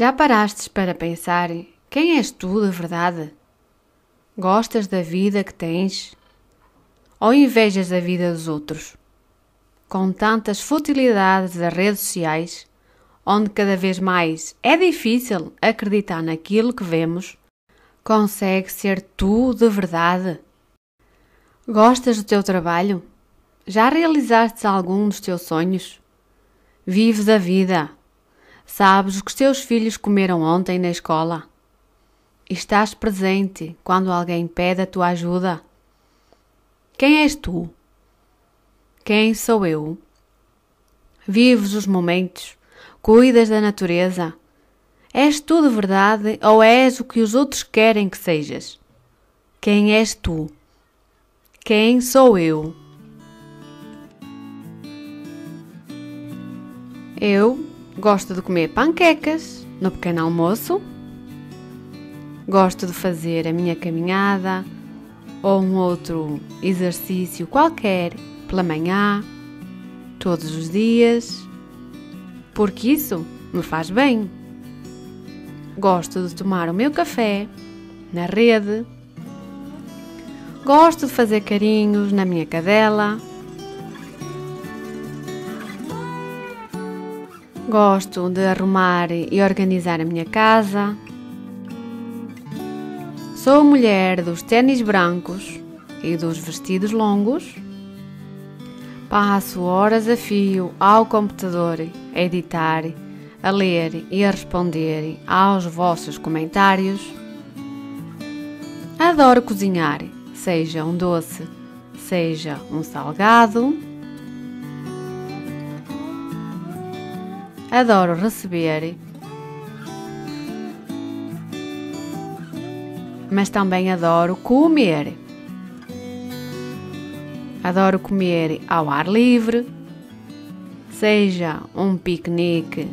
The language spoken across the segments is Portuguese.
Já parastes para pensar quem és tu de verdade? Gostas da vida que tens? Ou invejas a vida dos outros? Com tantas futilidades das redes sociais, onde cada vez mais é difícil acreditar naquilo que vemos, consegue ser tu de verdade? Gostas do teu trabalho? Já realizaste algum dos teus sonhos? Vives a vida? Sabes o que os teus filhos comeram ontem na escola? Estás presente quando alguém pede a tua ajuda? Quem és tu? Quem sou eu? Vives os momentos? Cuidas da natureza? És tu de verdade ou és o que os outros querem que sejas? Quem és tu? Quem sou eu? Eu gosto de comer panquecas no pequeno almoço, gosto de fazer a minha caminhada ou um outro exercício qualquer pela manhã, todos os dias, porque isso me faz bem. Gosto de tomar o meu café na rede, gosto de fazer carinhos na minha cadela Gosto de arrumar e organizar a minha casa. Sou mulher dos ténis brancos e dos vestidos longos. Passo horas a fio ao computador a editar, a ler e a responder aos vossos comentários. Adoro cozinhar, seja um doce, seja um salgado. Adoro receber, mas também adoro comer. Adoro comer ao ar livre, seja um piquenique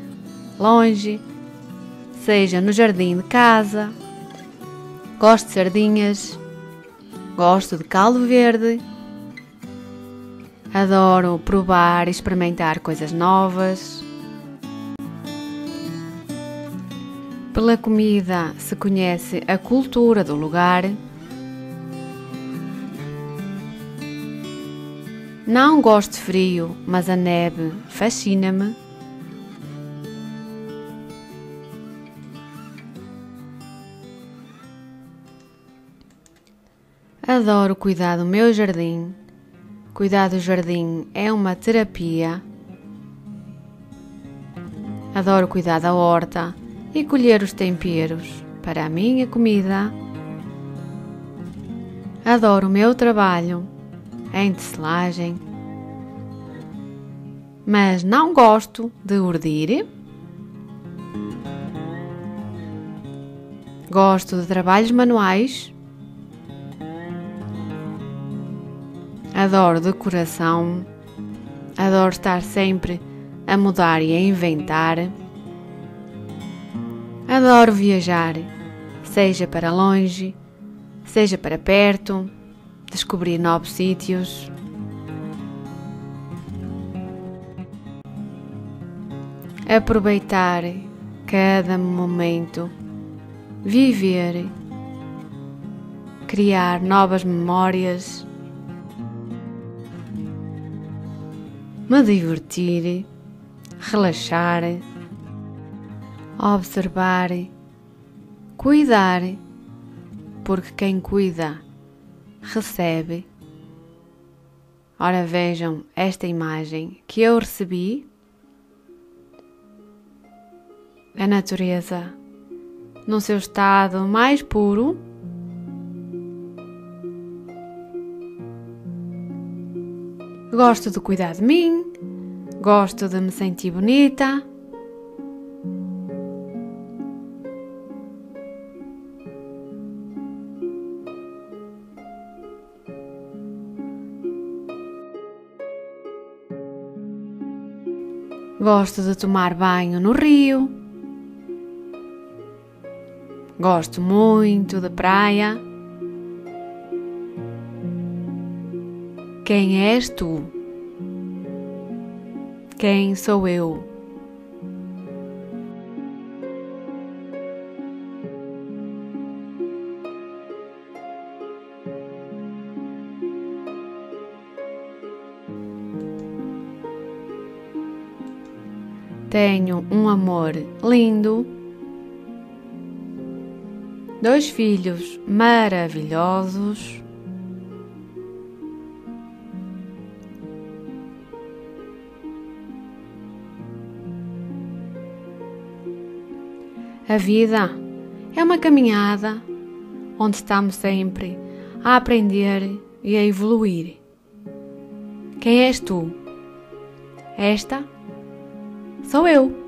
longe, seja no jardim de casa. Gosto de sardinhas, gosto de caldo verde. Adoro provar e experimentar coisas novas. Pela comida se conhece a cultura do lugar. Não gosto de frio, mas a neve fascina-me. Adoro cuidar do meu jardim. Cuidar do jardim é uma terapia. Adoro cuidar da horta e colher os temperos para a minha comida. Adoro o meu trabalho em tecelagem, mas não gosto de urdir. Gosto de trabalhos manuais. Adoro decoração. Adoro estar sempre a mudar e a inventar. Adoro viajar, seja para longe, seja para perto, descobrir novos sítios. Aproveitar cada momento, viver, criar novas memórias, me divertir, relaxar observar, cuidar, porque quem cuida recebe. Ora vejam esta imagem que eu recebi. A natureza no seu estado mais puro. Gosto de cuidar de mim, gosto de me sentir bonita. Gosto de tomar banho no rio. Gosto muito de praia. Quem és tu? Quem sou eu? Tenho um amor lindo, dois filhos maravilhosos. A vida é uma caminhada onde estamos sempre a aprender e a evoluir. Quem és tu? Esta sou eu.